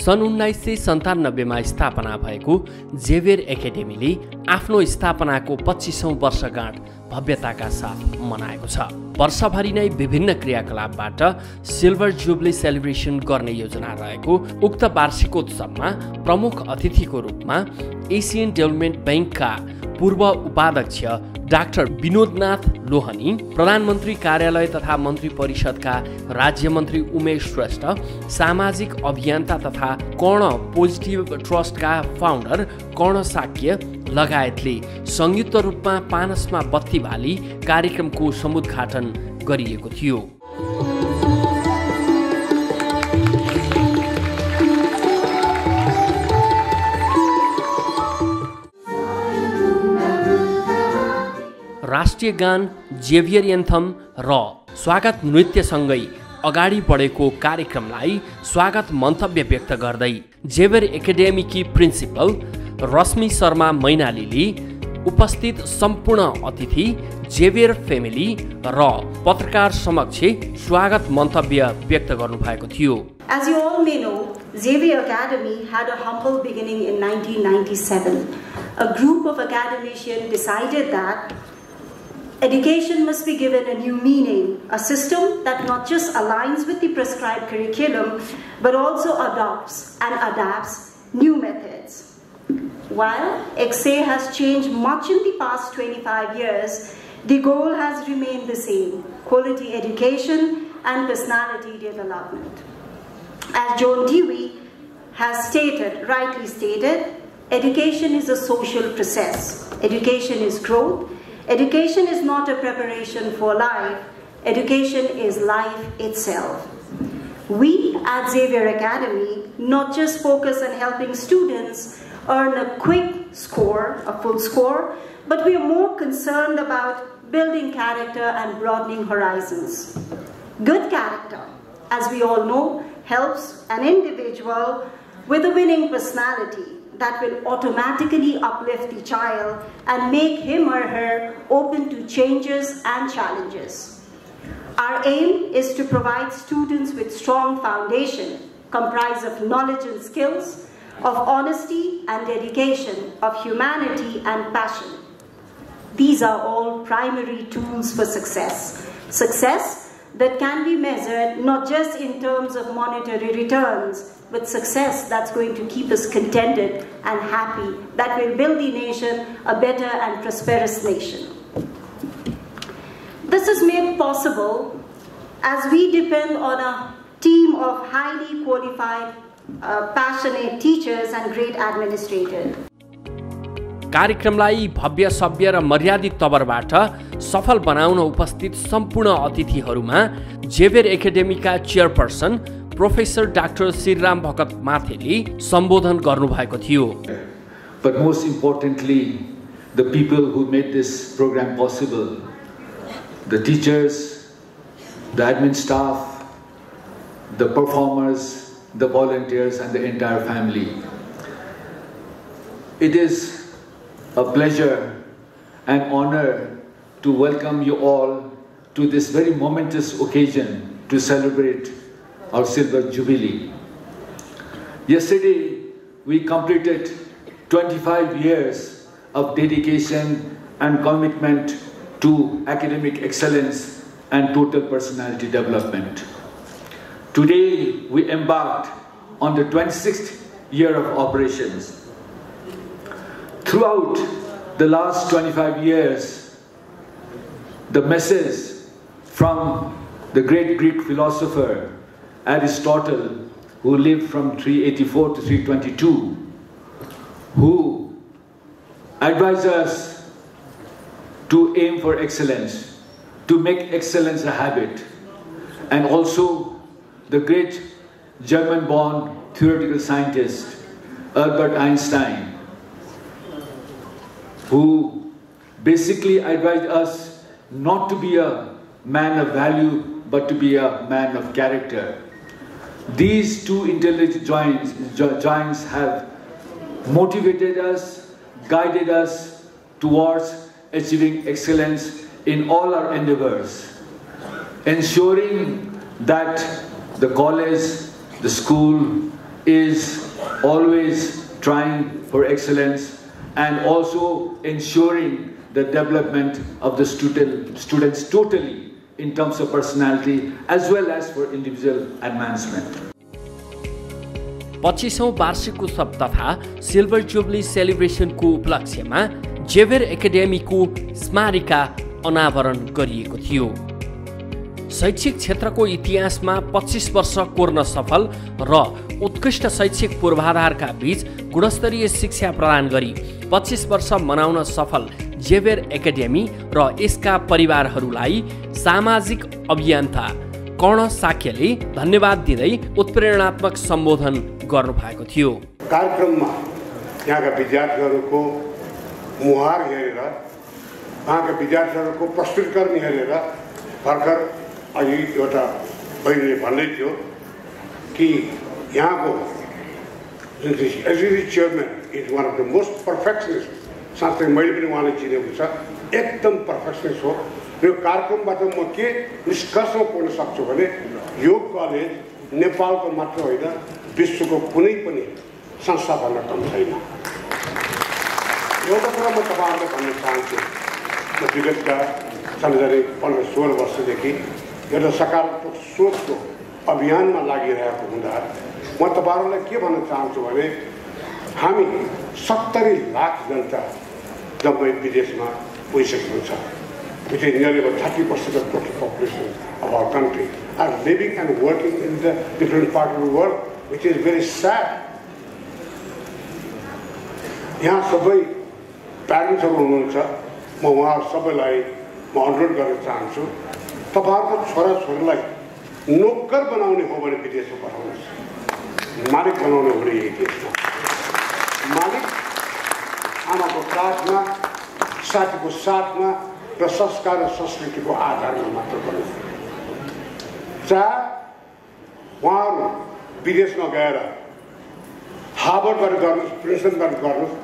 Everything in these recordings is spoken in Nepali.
सन् उन्नाइस सय सन्तानब्बेमा स्थापना भएको जेभियर एकाडेमीले आफ्नो स्थापनाको पच्चिसौँ वर्षगाँठ भव्यताका साथ मनाएको छ। वर्षभरि नै विभिन्न क्रियाकलापबाट सिल्भर जुबली सेलिब्रेसन गर्ने योजना रहेको उक्त वार्षिकोत्सवमा प्रमुख अतिथिको रूपमा एसियन डेभलपमेन्ट ब्याङ्कका पूर्व उपाध्यक्ष डाक्टर विनोदनाथ लोहनी प्रधानमन्त्री कार्यालय तथा मन्त्री परिषदका राज्य मन्त्री उमेश श्रेष्ठ सामाजिक अभियन्ता तथा कर्ण पोजिटिभ ट्रस्टका फाउन्डर कर्ण साक्य लगायतले संयुक्त रूपमा पानसमा बत्ती बाली कार्यक्रमको समुद्घाटन गरिएको थियो। राष्ट्रिय गान जेभियर एन्थम र स्वागत नृत्यसँगै अगाडि बढेको कार्यक्रमलाई स्वागत मन्तव्य व्यक्त गर्दै जेभियर एकाडेमीकी प्रिन्सिपल रश्मि शर्मा मैनालीले उपस्थित सम्पूर्ण अतिथि जेभियर फेमिली र पत्रकार समक्ष स्वागत मन्तव्य व्यक्त गर्नुभएको थियो As you all may know, Xavier Academy had a humble beginning in 1997. A group of academicians decided that Education must be given a new meaning, a system that not just aligns with the prescribed curriculum, but also adopts and adapts new methods. While XA has changed much in the past 25 years, the goal has remained the same, quality education and personality development. As John Dewey has stated, rightly stated, education is a social process. Education is growth, Education is not a preparation for life, education is life itself. We at Xavier Academy not just focus on helping students earn a quick score, a full score, but we are more concerned about building character and broadening horizons. Good character, as we all know, helps an individual with a winning personality that will automatically uplift the child and make him or her open to changes and challenges. Our aim is to provide students with strong foundation comprised of knowledge and skills, of honesty and dedication, of humanity and passion. These are all primary tools for success. Success that can be measured not just in terms of monetary returns, but success that's going to keep us contented and happy, that will build the nation a better and prosperous nation. This is made possible as we depend on a team of highly qualified, passionate teachers and great administrators. कार्यक्रमलाई भव्य सभ्य र मर्यादित तवरबाट सफल बनाउन उपस्थित सम्पूर्ण अतिथिहरूमा Xavier एकाडेमीका chairperson professor doctor Shriram Bhagat माथेली सम्बोधन गर्नुभएको थियो but most importantly the people who made this programme possible the teachers the admin staff the performers the volunteers, and the entire family. It is a pleasure and honor to welcome you all to this very momentous occasion to celebrate our silver jubilee. Yesterday, we completed 25 years of dedication and commitment to academic excellence and total personality development. Today, we embarked on the 26th year of operations. Throughout the last 25 years, the message from the great Greek philosopher Aristotle, who lived from 384 to 322, who advised us to aim for excellence, to make excellence a habit, and also the great German born theoretical scientist, Albert Einstein, who basically advised us not to be a man of value, but to be a man of character. These two intelligent giants, giants have motivated us, guided us towards achieving excellence in all our endeavors, ensuring that the college, the school, is always trying for excellence and also ensuring the development of the student, students totally in terms of personality as well as for individual advancement. पच्चिसौँ वार्षिक उत्सव तथा सिल्भर जुब्ली सेलिब्रेसनको उपलक्ष्यमा जेभेर एकाडेमीको स्मारिका अनावरण गरिएको थियो शैक्षिक क्षेत्रको इतिहासमा पच्चिस वर्ष कोर्न सफल र उत्कृष्ट शैक्षिक पूर्वाधारका बीच गुणस्तरीय शिक्षा प्रदान गरी पच्चिस वर्ष मनाउन सफल जेभेर एकाडेमी र यसका परिवारहरूलाई सामाजिक अभियन्ता कर्ण साक्यले धन्यवाद दिँदै उत्प्रेरणात्मक सम्बोधन गर्नुभएको थियो। कार्यक्रममा यहाँका विद्यार्थीहरूको मुहार हेरेर उहाँका विद्यार्थीहरूको प्रस्तुतिकरण हेरेर भर्खर अघि एउटा बहिनीले भन्दै थियो कि यहाँको जुन चाहिँ एजिडी chairman is one of the most perfectionist साँच्चै मैले पनि उहाँलाई चिनेको छ एकदम पर्फेक्सनिस्ट हो। यो कार्यक्रमबाट म के निष्कर्षमा पुग्न सक्छु भने यो कलेज नेपालको मात्र होइन विश्वको कुनै पनि संस्थाभन्दा कम छैन। एउटा कुरा म तपाईँहरूलाई भन्न चाहन्छु। म विगतका झन्डै पन्ध्र सोह्र वर्षदेखि हेर्न सकारात्मक सोचको अभियानमा लागिरहेको हुँदा म तपाईँहरूलाई के भन्न चाहन्छु भने हामी सत्तरी लाख जनता जम्मै विदेशमा पुगिसकेको छ। त्यो नियरली अब thirty percent of total population of our country are living and working enter different part of the world which is very sad यहाँ सबै प्यारेन्ट्सहरू हुनुहुन्छ। म उहाँहरू सबैलाई म अनुरोध गर्न चाहन्छु। तपाईँहरूको छोराछोरीलाई नोकर बनाउने हो भने विदेशमा पठाउनुहोस् मालिक बनाउने हो भने यही देशमा मालिक आमाको काखमा साथीको साथमा र संस्कार र संस्कृतिको आधारमा मात्र गर्नुहोस् चाहे उहाँहरू विदेशमा गएर गरेर गर्नुहोस् प्रिन्सन गरेर गर्नुहोस्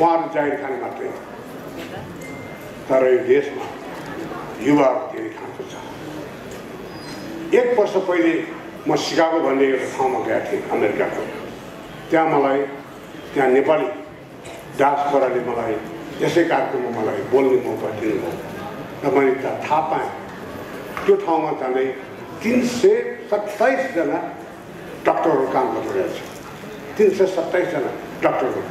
उहाँहरू जाहिर खाने मात्रै हो। तर यो देशमा युवाहरू एक वर्ष पहिले म सिकागो भन्ने एउटा ठाउँमा गएको थिएँ अमेरिकाको। त्यहाँ मलाई त्यहाँ नेपाली डान्सपराले मलाई यसै कार्यक्रममा मलाई बोल्ने मौका दिनुभयो। र मैले त्यहाँ थाहा पाएँ त्यो ठाउँमा जाँदै तिन सय सत्ताइसजना डक्टरहरू काम गरिरहेछ तिन सय सत्ताइसजना डक्टरहरू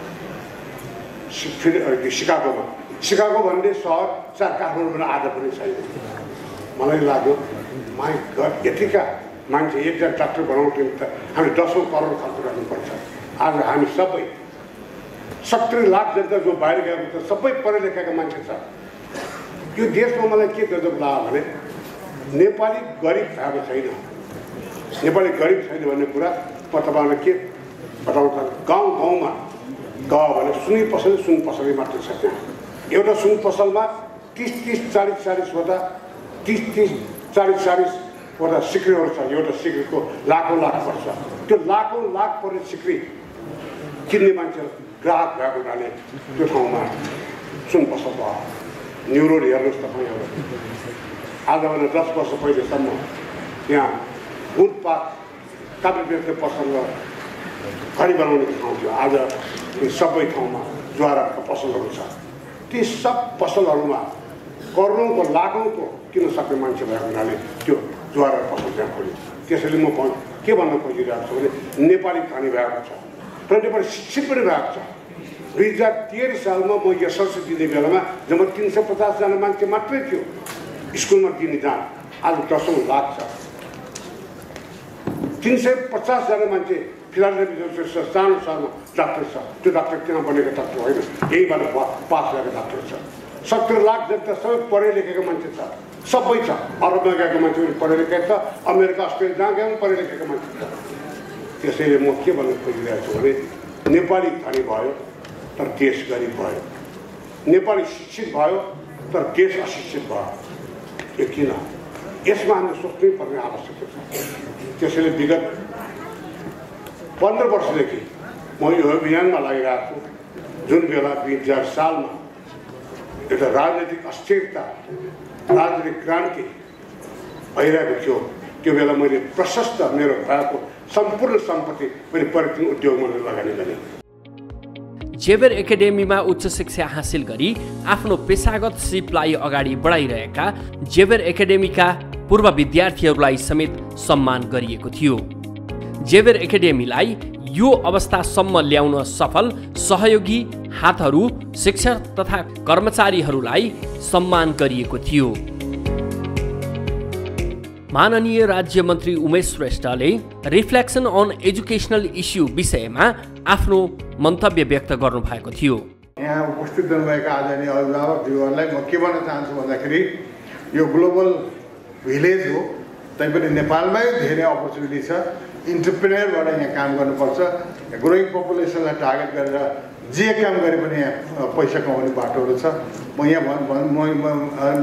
सिकागोमा। सिकागो भन्ने सहर चार काठमाडौँबाट आधा पनि छैन। मलाई लाग्यो माइ घर यतिका मान्छे एकजना डाक्टर बनाउने त हामी दसौँ करोड खर्च गर्नुपर्छ। आज हामी सबै सत्तरी लाख जनता जो बाहिर गएको छ सबै पढे लेखेका मान्छे छ। यो देशमा मलाई के गजब लाग्यो भने नेपाली गरिब भएको छैन। नेपाली गरिब छैन भन्ने कुरा म तपाईँहरूलाई के बताउँछ गाउँ गाउँमा गयो भने सुनी पसले सुन पसले मात्रै छ त्यहाँ एउटा सुन पसलमा तिस तिस चालिस चालिसवटा तिस तिस चालिस चालिसवटा सिक्रीहरू छ एउटा सिक्रीको लाखौँ लाख पर्छ त्यो लाखौँ लाख पर्ने सिक्री किन्ने मान्छेहरू ग्राहक भएको हुनाले त्यो ठाउँमा सुन पसल भयो न्यु हेर्नुहोस् तपाईँ एउटा आजभन्दा दस वर्ष पहिलेसम्म त्यहाँ बुटपात कापी बेच्ने पसल र घडी बनाउने ठाउँ थियो। आज सबै ठाउँमा ज्वाराका पसलहरू छ। ती सब पसलहरूमा करोडौँको लाखौँको किन सक्ने मान्छे भएको हुनाले त्यो ज्वारा पसल त्यहाँ खोल्यो त्यसैले म के भन्न खोजिरहेको छु भने नेपाली धनी भएको छ र नेपाली शिक्षित पनि भएको छ दुई हजार तेह्र सालमा म एसएलसी दिने बेलामा जब तिन सय पचासजना मान्छे मात्रै थियो स्कुलमा दिने दान आज दसौँ लाख छ तिन सय पचासजना मान्छे फिलोसफी सानो सानो डाक्टर छ त्यो डाक्टर किन बनेको डाक्टर होइन यहीबाट पास गरेको डाक्टर छ सत्तर लाख जनता सबै पढे लेखेको मान्छे छ। सबै छ। अरबमा गएको मान्छे पनि पढे लेखेको छ। अमेरिका अस्ट्रेलिया जहाँ गए पनि पढे लेखेको मान्छे छ। त्यसैले म के भन्न खोजिरहेको छु भने नेपाली धनी भयो तर देश गरिब भयो। नेपाली शिक्षित भयो तर देश अशिक्षित भयो। यो किन? यसमा हामीले सोच्नै पर्ने आवश्यकता छ। त्यसैले विगत पन्ध्र वर्षदेखि म यो अभियानमा लागिरहेको छु। जुन बेला दुई हजार सालमा एउटा राजनैतिक अस्थिरता राजनीतिक क्रान्ति भइरहेको थियो। त्यो बेला मैले प्रशस्त मेरो भएको सम्पूर्ण सम्पत्ति मैले पर्यटन उद्योगमा लगानी गरेँ। जेभेर एकाडेमीमा उच्च शिक्षा हासिल गरी आफ्नो पेसागत सिपलाई अगाडि बढाइरहेका जेभेर एकाडेमीका पूर्व विद्यार्थीहरूलाई समेत सम्मान गरिएको थियो। जेभेर एकाडेमीलाई यो अवस्थासम्म ल्याउन सफल सहयोगी हातहरू शिक्षक तथा कर्मचारीहरूलाई सम्मान गरिएको थियो। माननीय राज्य मन्त्री उमेश श्रेष्ठले रिफ्लेक्सन अन एजुकेसनल इस्यु विषयमा आफ्नो मन्तव्य व्यक्त गर्नुभएको थियो। यहाँ उपस्थित हुनुभएका आदरणीय अभिभावकज्यूहरूलाई म के भन्न चाहन्छु भन्दाखेरि यो ग्लोबल भिलेज हो तैपनि नेपालमै धेरै अपर्च्युनिटी छ। इन्टरप्रेनरबाट यहाँ काम गर्नुपर्छ। ग्रोइङ पपुलेसनलाई टार्गेट गरेर जे काम गरे पनि यहाँ पैसा कमाउने बाटोहरू छ। म यहाँ भन्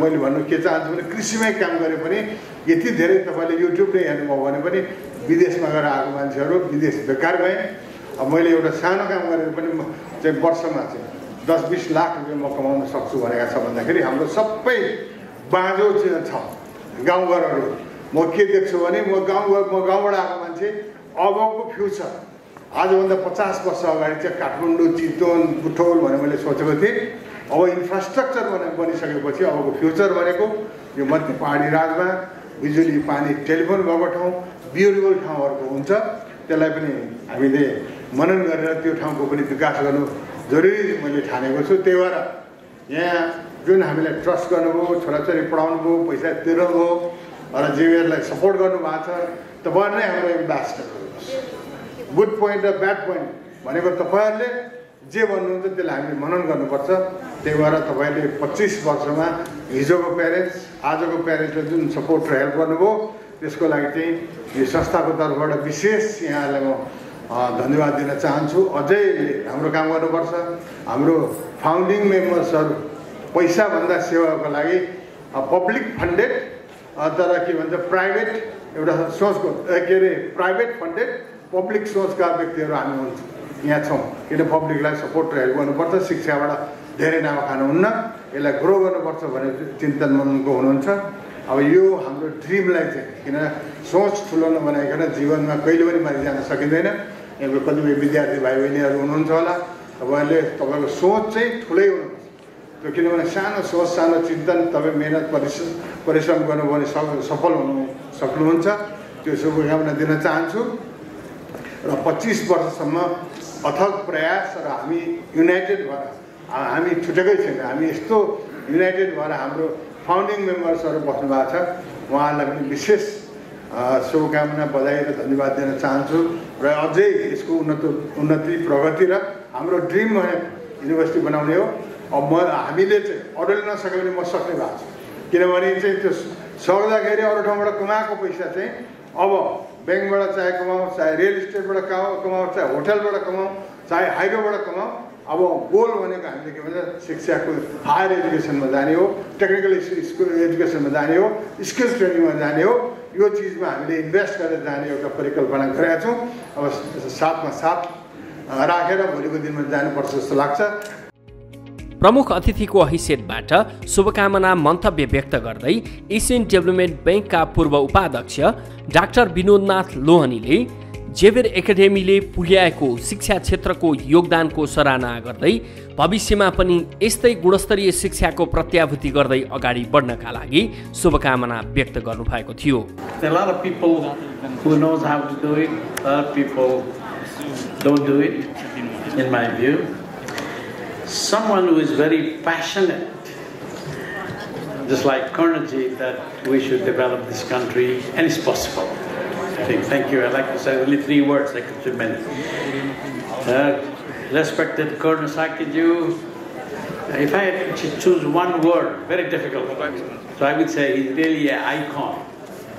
मैले भन्नु के चाहन्छु भने कृषिमै काम गरे पनि यति धेरै तपाईँले युट्युब नै हेर्नुभयो भने पनि विदेशमा गएर आएको मान्छेहरू विदेश बेकार गए अब मैले एउटा सानो काम गरेर पनि चाहिँ वर्षमा चाहिँ दस बिस लाख रुपियाँ म कमाउन सक्छु भनेको छ भन्दाखेरि हाम्रो सबै बाँझो छ गाउँघरहरू म के देख्छु भने म गाउँ म गाउँबाट आएको मान्छे अबको फ्युचर। आजभन्दा पचास वर्ष अगाडि चाहिँ काठमाडौँ चितवन बुटोल भनेर मैले सोचेको थिएँ। अब इन्फ्रास्ट्रक्चर बना बनिसकेपछि अबको फ्युचर भनेको यो मध्य पहाडी राजमा बिजुली पानी टेलिफोन भएको ठाउँ ब्युटिफुल ठाउँहरूको हुन्छ। त्यसलाई पनि हामीले मनन गरेर त्यो ठाउँको पनि विकास गर्नु जरुरी मैले ठानेको छु। त्यही भएर यहाँ जुन हामीलाई ट्रस्ट गर्नुभयो छोराछोरी पढाउनु भयो पैसा तिर्नुभयो र जेवियरलाई सपोर्ट गर्नुभएको छ तपाईँहरू नै हाम्रो एम्बेसडर गुड पोइन्ट र ब्याड पोइन्ट भनेको तपाईँहरूले जे भन्नुहुन्छ त्यसलाई हामीले मनन गर्नुपर्छ। त्यही भएर तपाईँले पच्चिस वर्षमा हिजोको प्यारेन्ट्स आजको प्यारेन्ट्सले जुन सपोर्ट र हेल्प गर्नुभयो त्यसको लागि चाहिँ यो संस्थाको तर्फबाट विशेष यहाँलाई म धन्यवाद दिन चाहन्छु। अझै हाम्रो काम गर्नुपर्छ। हाम्रो फाउन्डिङ मेम्बर्सहरू पैसाभन्दा सेवाको लागि पब्लिक फन्डेड तर के भन्छ प्राइभेट एउटा सोचको के अरे प्राइभेट फन्डेड पब्लिक सोचका व्यक्तिहरू हामी हुन्छौँ यहाँ छौँ। किन पब्लिकलाई सपोर्ट र हेल्प गर्नुपर्छ शिक्षाबाट धेरै नाम खानुहुन्न यसलाई ग्रो गर्नुपर्छ भन्ने चिन्तन मनको हुनुहुन्छ। अब यो हाम्रो ड्रिमलाई चाहिँ किन सोच ठुलो नबनाइकन जीवनमा कहिले पनि माथि जान सकिँदैन। यहाँको कतिपय विद्यार्थी भाइ बहिनीहरू हुनुहुन्छ होला। तपाईँहरूले तपाईँको सोच चाहिँ ठुलै हुनुपर्छ। त्यो किनभने सानो सोच सानो चिन्तन तपाईँ मेहनत परिश्रम परिश्रम गर्नुभयो भने सफल हुनु सक्नुहुन्छ। त्यो शुभकामना दिन चाहन्छु। र पच्चिस वर्षसम्म अथक प्रयास र हामी युनाइटेड भएर हामी छुटेकै छैन। हामी यस्तो युनाइटेड भएर हाम्रो फाउन्डिङ मेम्बर्सहरू बस्नु भएको छ। उहाँहरूलाई पनि विशेष शुभकामना बधाई र धन्यवाद दिन चाहन्छु। र अझै यसको उन्नत उन्नति प्रगति र हाम्रो ड्रिम भने युनिभर्सिटी बनाउने हो। अब म हामीले चाहिँ अरूले नसक्यो भने म सक्ने भएको छु। किनभने चाहिँ त्यो सक्दाखेरि अरू ठाउँबाट कमाएको पैसा चाहिँ अब ब्याङ्कबाट चाहे कमाऊ चाहे रियल इस्टेटबाट कमाऊ कमाऊ चाहे होटलबाट कमाऊ चाहे हाइड्रोबाट कमाऊ अब गोल भनेको हामीले के भन्छ शिक्षाको हायर एजुकेसनमा जाने हो टेक्निकल स्कुल एजुकेसनमा जाने हो स्किल्स ट्रेनिङमा जाने हो यो चिजमा हामीले इन्भेस्ट गरेर जाने एउटा परिकल्पना गरेका छौँ। अब साथमा साथ राखेर भोलिको दिनमा जानुपर्छ जस्तो लाग्छ। प्रमुख अतिथिको हैसियतबाट शुभकामना मन्तव्य व्यक्त गर्दै एसियन डेभलपमेन्ट ब्याङ्कका पूर्व उपाध्यक्ष डाक्टर विनोदनाथ लोहनीले जेभेर एकाडेमीले पुर्याएको शिक्षा क्षेत्रको योगदानको सराहना गर्दै भविष्यमा पनि यस्तै गुणस्तरीय शिक्षाको प्रत्याभूति गर्दै अगाडि बढ्नका लागि शुभकामना व्यक्त गर्नुभएको थियो। Someone who is very passionate, just like Carnegie, that we should develop this country, and it's possible. Thank you. I'd like to say only three words, I could say many. Uh, respected Colonel Sakiju, if I had to choose one word, very difficult, so I would say he's really an icon.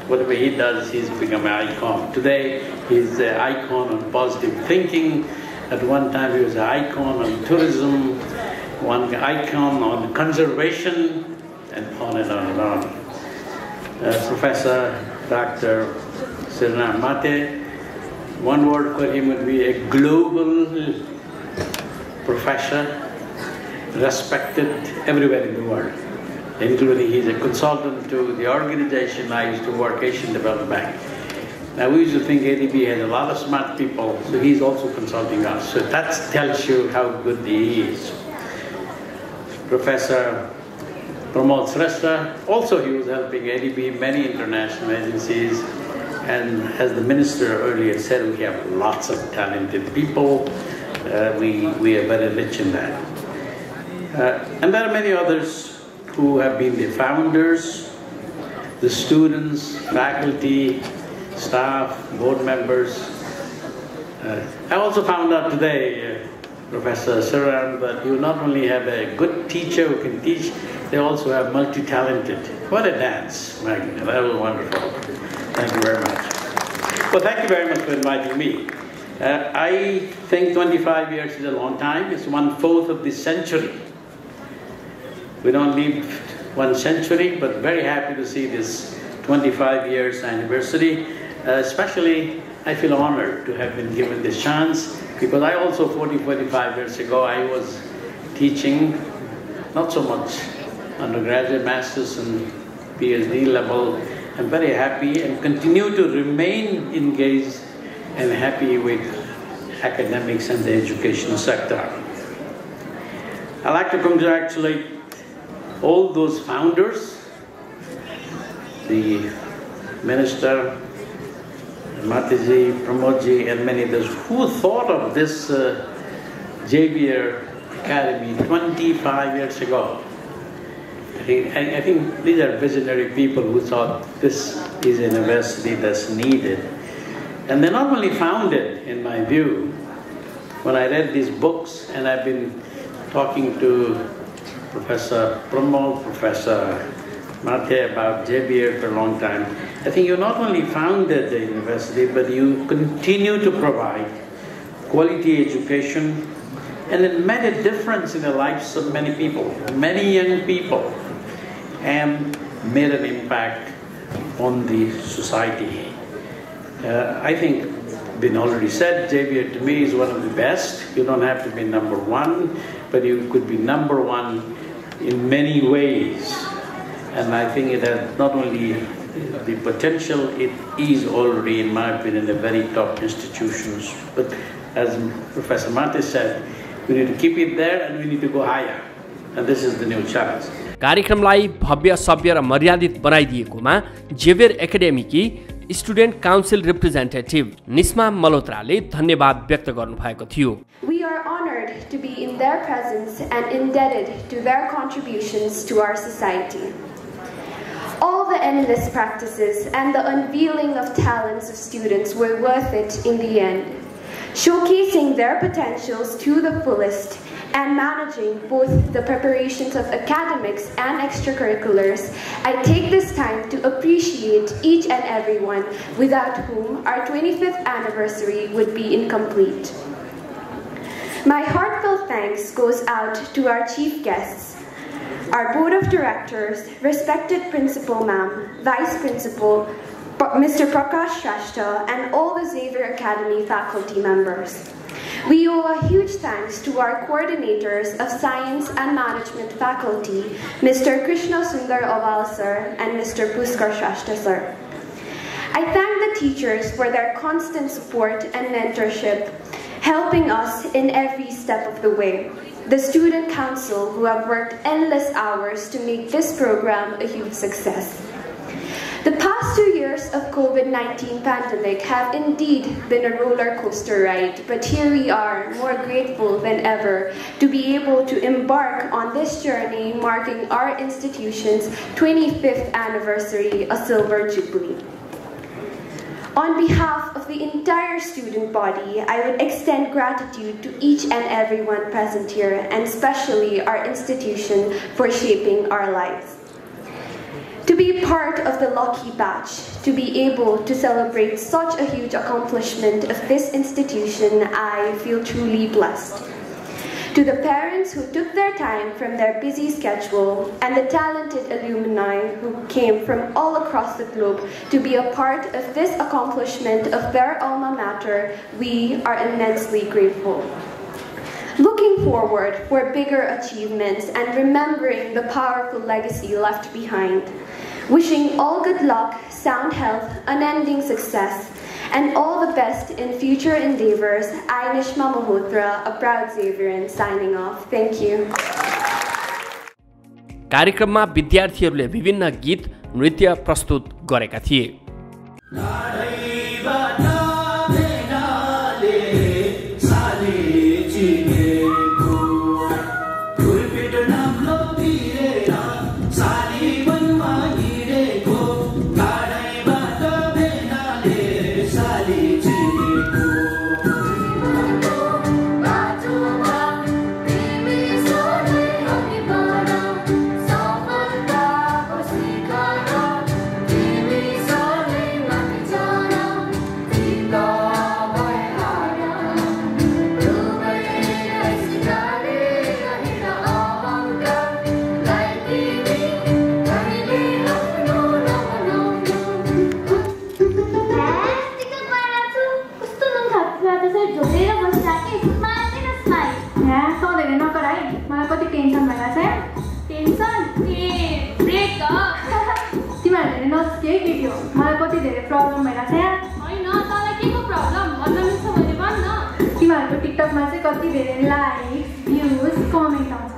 Whatever he does, he's become an icon. Today, he's an icon on positive thinking, at one time he was an icon on tourism, one icon on conservation, and on and on and on. Uh, Professor Dr. Sirna Mate, one word for him would be a global professor, respected everywhere in the world. including he's a consultant to the organization I used to work, Asian Development Bank. Now we used to think ADB had a lot of smart people, so he's also consulting us. So that tells you how good he is. Professor Pramod Shrestha, also he was helping ADB, many international agencies, and as the minister earlier said, we have lots of talented people. Uh, we, we are very rich in that. Uh, and there are many others who have been the founders, the students, faculty, staff, board members. Uh, I also found out today, uh, Professor Saran, that you not only have a good teacher who can teach, they also have multi-talented. What a dance, Magna. That was wonderful. Thank you very much. Well, thank you very much for inviting me. Uh, I think 25 years is a long time. It's one fourth of this century. We don't live one century, but very happy to see this 25 years anniversary. Uh, especially, I feel honored to have been given this chance because I also, 40, 45 years ago, I was teaching, not so much undergraduate, master's, and PhD level. I'm very happy and continue to remain engaged and happy with academics and the education sector. I'd like to congratulate all those founders, the minister, Mataji, Pramodji, and many others who thought of this uh, Academy 25 years ago. I think, these are visionary people who thought this is a university that's needed. And they not only found it, in my view, when I read these books, and I've been talking to Professor Pramod, Professor Mate about Xavier for a long time. I think you not only founded the university, but you continue to provide quality education, and it made a difference in the lives of many people, many young people, and made an impact on the society. Uh, I think, been already said, Xavier to me is one of the best. You don't have to be number one, but you could be number one in many ways. And I think it has not only the potential, it is already, in my opinion, a very top institutions. But as Professor Mate said, we need to keep it there and we need to go higher. And this is the new challenge. कार्यक्रमलाई भव्य सभ्य र मर्यादित बनाइदिएकोमा जेभियर एकाडेमीकी स्टुडेन्ट काउन्सिल रिप्रेजेन्टेटिभ निस्मा मल्होत्राले धन्यवाद व्यक्त गर्नुभएको थियो We are honored to be in their presence and indebted to their contributions to our society. All the endless practices and the unveiling of talents of students were worth it in the end, showcasing their potentials to the fullest and managing both the preparations of academics and extracurriculars, I take this time to appreciate each and everyone without whom our 25th anniversary would be incomplete. My heartfelt thanks goes out to our chief guests, our board of directors, respected principal ma'am, vice principal, Mr. Prakash Shrestha, and all the Xavier Academy faculty members. We owe a huge thanks to our coordinators of Science and Management faculty, Mr. Krishna Sundar Oval sir and Mr. Puskar Shrestha sir. I thank the teachers for their constant support and mentorship, helping us in every step of the way. The Student Council, who have worked endless hours to make this program a huge success. The past two years of COVID-19 pandemic have indeed been a roller coaster ride, but here we are, more grateful than ever to be able to embark on this journey marking our institution's 25th anniversary, a silver jubilee. On behalf of the entire student body, I would extend gratitude to each and everyone present here, and especially our institution for shaping our lives. To be part of the lucky batch, to be able to celebrate such a huge accomplishment of this institution, I feel truly blessed. To the parents who took their time from their busy schedule and the talented alumni who came from all across the globe to be a part of this accomplishment of their alma mater, we are immensely grateful. Looking forward for bigger achievements and remembering the powerful legacy left behind. Wishing all good luck, sound health, unending success, and all the best in future endeavors. I, Nishma Malhotra, a proud Xaverian, signing off. Thank you. कार्यक्रममा विद्यार्थीहरूले विभिन्न गीत नृत्य प्रस्तुत गरेका थिए प्रब्लम भइरहेको छ होइन तँलाई के को प्रब्लम भन्न मिल्छ भने भन्न तिमीहरूको टिकटकमा चाहिँ कति धेरै लाइक भ्युज कमेन्ट आउँछ।